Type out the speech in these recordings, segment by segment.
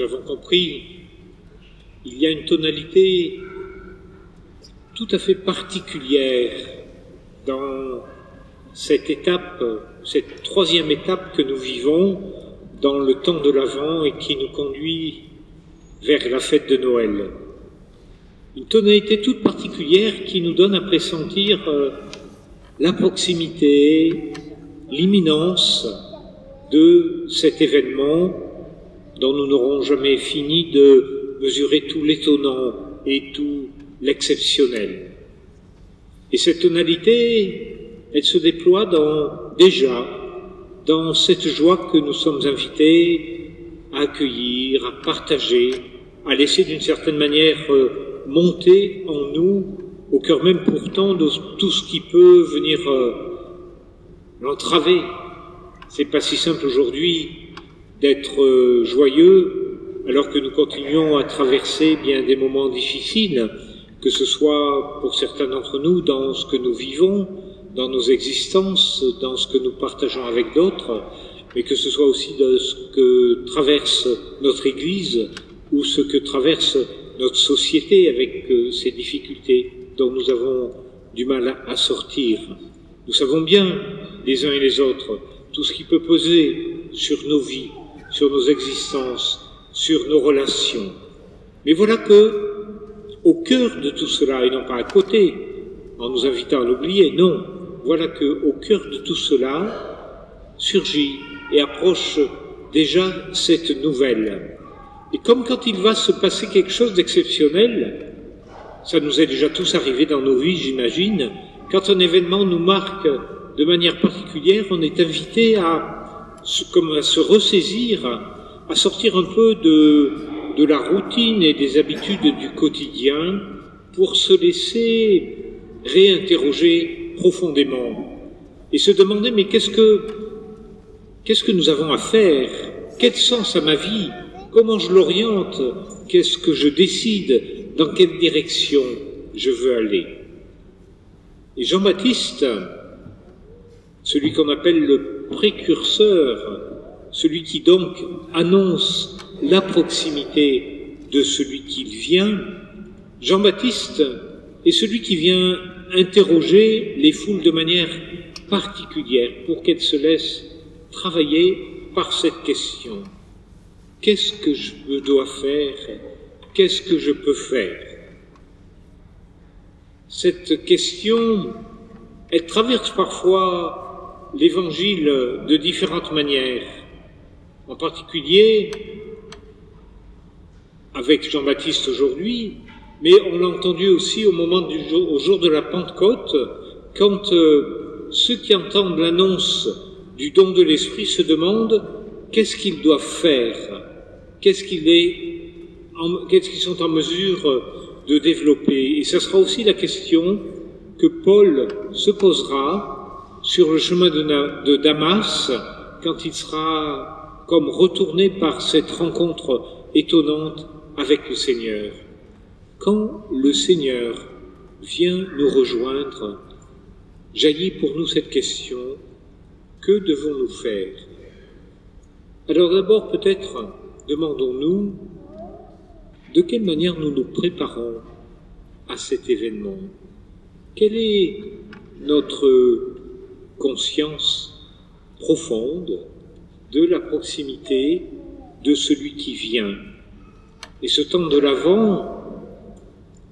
l'avons compris, il y a une tonalité tout à fait particulière dans cette étape, cette troisième étape que nous vivons dans le temps de l'Avent et qui nous conduit vers la fête de Noël. Une tonalité toute particulière qui nous donne à pressentir euh, la proximité, l'imminence de cet événement dont nous n'aurons jamais fini de mesurer tout l'étonnant et tout l'exceptionnel. Et cette tonalité, elle se déploie dans, déjà dans cette joie que nous sommes invités à accueillir, à partager, à laisser d'une certaine manière euh, monter en nous, au cœur même pourtant de tout ce qui peut venir euh, l'entraver. C'est pas si simple aujourd'hui d'être euh, joyeux alors que nous continuons à traverser bien des moments difficiles, que ce soit pour certains d'entre nous dans ce que nous vivons, dans nos existences, dans ce que nous partageons avec d'autres, mais que ce soit aussi dans ce que traverse notre Église ou ce que traverse notre société avec euh, ces difficultés dont nous avons du mal à sortir. Nous savons bien, les uns et les autres, tout ce qui peut peser sur nos vies, sur nos existences, sur nos relations. Mais voilà que, au cœur de tout cela, et non pas à côté, en nous invitant à l'oublier, non, voilà que, au cœur de tout cela, surgit et approche déjà cette nouvelle. Et comme quand il va se passer quelque chose d'exceptionnel, ça nous est déjà tous arrivé dans nos vies, j'imagine, quand un événement nous marque de manière particulière, on est invité à comme à se ressaisir, à sortir un peu de, de la routine et des habitudes du quotidien pour se laisser réinterroger profondément et se demander mais qu'est-ce que qu'est-ce que nous avons à faire? Quel sens à ma vie? Comment je l'oriente? Qu'est-ce que je décide? Dans quelle direction je veux aller? Et Jean-Baptiste, celui qu'on appelle le précurseur, celui qui donc annonce la proximité de celui qui vient, Jean-Baptiste est celui qui vient interroger les foules de manière particulière pour qu'elles se laissent travailler par cette question. Qu'est-ce que je dois faire? Qu'est-ce que je peux faire? Cette question, elle traverse parfois l'évangile de différentes manières. En particulier, avec Jean-Baptiste aujourd'hui, mais on l'a entendu aussi au moment du jour, de la Pentecôte, quand euh, ceux qui entendent l'annonce du don de l'Esprit se demandent qu'est-ce qu'ils doivent faire, qu'est-ce qu'ils qu'est-ce qu'ils sont en mesure de développer? Et ce sera aussi la question que Paul se posera sur le chemin de, Damas quand il sera comme retourné par cette rencontre étonnante avec le Seigneur. Quand le Seigneur vient nous rejoindre, jaillit pour nous cette question, que devons-nous faire? Alors d'abord peut-être demandons-nous de quelle manière nous nous préparons à cet événement? Quelle est notre conscience profonde de la proximité de celui qui vient. Et ce temps de l'avant,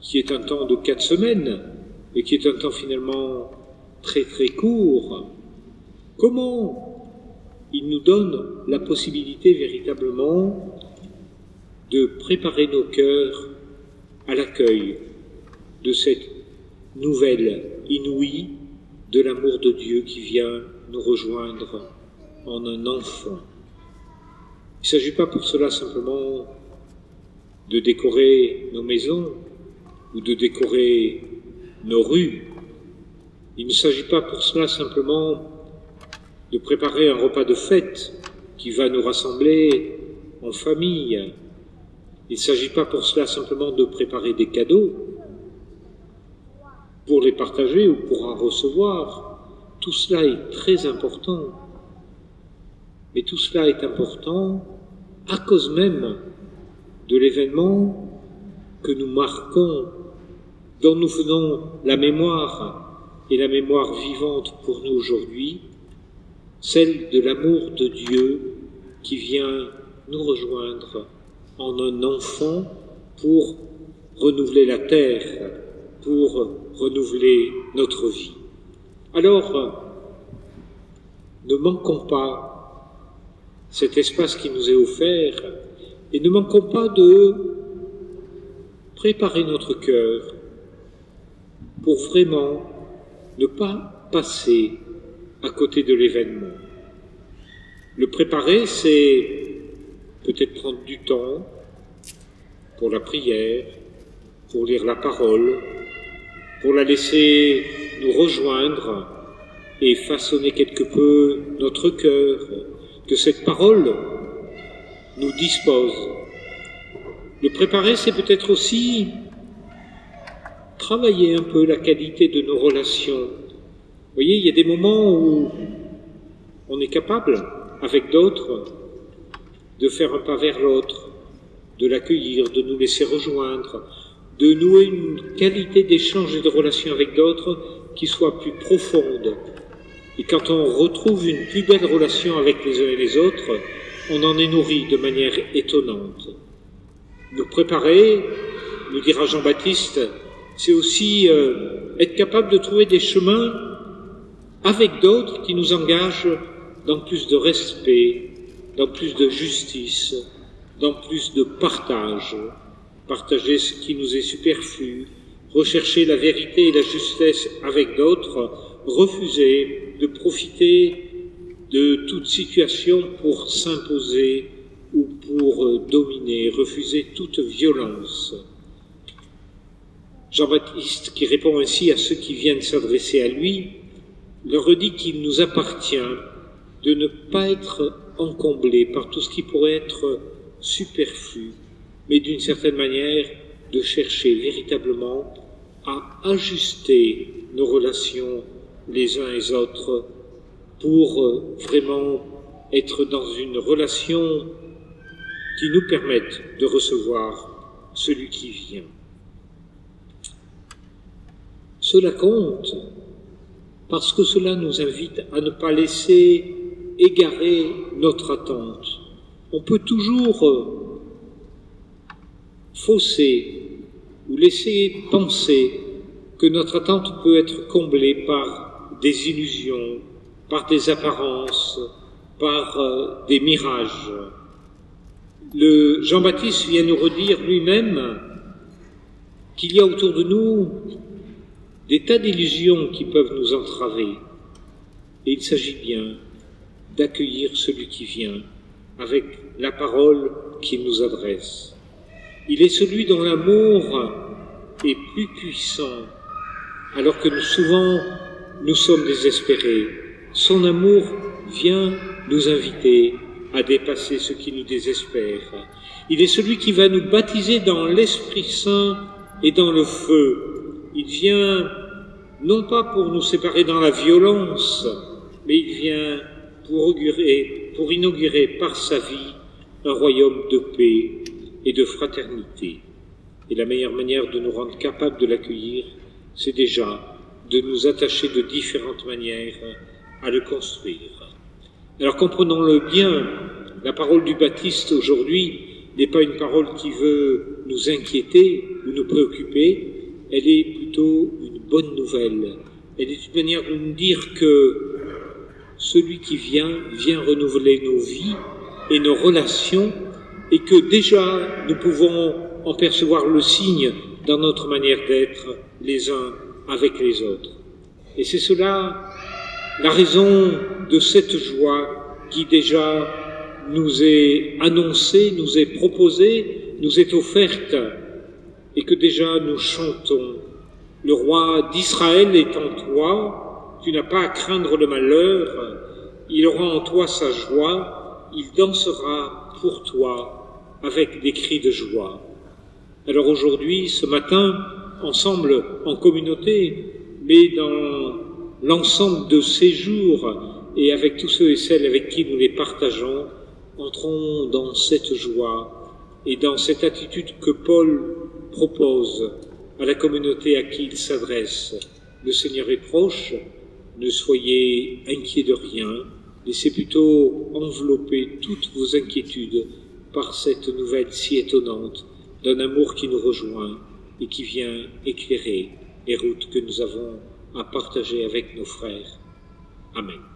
qui est un temps de quatre semaines, et qui est un temps finalement très très court, comment il nous donne la possibilité véritablement de préparer nos cœurs à l'accueil de cette nouvelle inouïe de l'amour de Dieu qui vient nous rejoindre en un enfant. Il ne s'agit pas pour cela simplement de décorer nos maisons, ou de décorer nos rues. Il ne s'agit pas pour cela simplement de préparer un repas de fête qui va nous rassembler en famille. Il ne s'agit pas pour cela simplement de préparer des cadeaux pour les partager ou pour en recevoir. Tout cela est très important. Mais tout cela est important à cause même de l'événement que nous marquons, dont nous faisons la mémoire et la mémoire vivante pour nous aujourd'hui, celle de l'amour de Dieu qui vient nous rejoindre en un enfant pour renouveler la terre, pour renouveler notre vie. Alors, ne manquons pas cet espace qui nous est offert et ne manquons pas de préparer notre cœur pour vraiment ne pas passer à côté de l'événement. Le préparer, c'est peut-être prendre du temps pour la prière, pour lire la parole, pour la laisser nous rejoindre et façonner quelque peu notre cœur, que cette parole nous dispose. Le préparer, c'est peut-être aussi travailler un peu la qualité de nos relations. Vous voyez, il y a des moments où on est capable, avec d'autres, de faire un pas vers l'autre, de l'accueillir, de nous laisser rejoindre, de nouer une qualité d'échange et de relation avec d'autres qui soit plus profonde. Et quand on retrouve une plus belle relation avec les uns et les autres, on en est nourri de manière étonnante. Nous préparer, nous dira Jean-Baptiste, c'est aussi euh, être capable de trouver des chemins avec d'autres qui nous engagent dans plus de respect, dans plus de justice, dans plus de partage, partager ce qui nous est superflu, rechercher la vérité et la justesse avec d'autres, refuser de profiter de toute situation pour s'imposer ou pour euh, dominer, refuser toute violence. Jean-Baptiste, qui répond ainsi à ceux qui viennent s'adresser à lui, leur dit qu'il nous appartient de ne pas être encomblés par tout ce qui pourrait être superflu, mais d'une certaine manière de chercher véritablement à ajuster nos relations les uns les autres pour euh, vraiment être dans une relation qui nous permette de recevoir celui qui vient. Cela compte parce que cela nous invite à ne pas laisser égarer notre attente. On peut toujours euh, fausser ou laisser penser que notre attente peut être comblée par des illusions, par des apparences, par euh, des mirages. Le Jean-Baptiste vient nous redire lui-même qu'il y a autour de nous des tas d'illusions qui peuvent nous entraver. Et il s'agit bien d'accueillir celui qui vient avec la parole qu'il nous adresse. Il est celui dont l'amour est plus puissant, alors que nous, souvent nous sommes désespérés. Son amour vient nous inviter à dépasser ce qui nous désespère. Il est celui qui va nous baptiser dans l'Esprit Saint et dans le feu. Il vient non pas pour nous séparer dans la violence, mais il vient pour inaugurer, pour inaugurer par sa vie un royaume de paix et de fraternité. Et la meilleure manière de nous rendre capables de l'accueillir, c'est déjà de nous attacher de différentes manières à le construire. Alors comprenons-le bien, la parole du Baptiste aujourd'hui n'est pas une parole qui veut nous inquiéter ou nous préoccuper, elle est plutôt une bonne nouvelle. Elle est une manière de nous dire que celui qui vient vient renouveler nos vies et nos relations et que déjà nous pouvons en percevoir le signe dans notre manière d'être les uns avec les autres. Et c'est cela la raison de cette joie qui déjà nous est annoncée, nous est proposée, nous est offerte et que déjà nous chantons. Le roi d'Israël est en toi, tu n'as pas à craindre le malheur, il aura en toi sa joie, il dansera pour toi avec des cris de joie. Alors aujourd'hui, ce matin, ensemble, en communauté, mais dans l'ensemble de ces jours, et avec tous ceux et celles avec qui nous les partageons, entrons dans cette joie et dans cette attitude que Paul propose à la communauté à qui il s'adresse, le Seigneur est proche, ne soyez inquiets de rien, laissez plutôt envelopper toutes vos inquiétudes par cette nouvelle si étonnante d'un amour qui nous rejoint et qui vient éclairer les routes que nous avons à partager avec nos frères. Amen.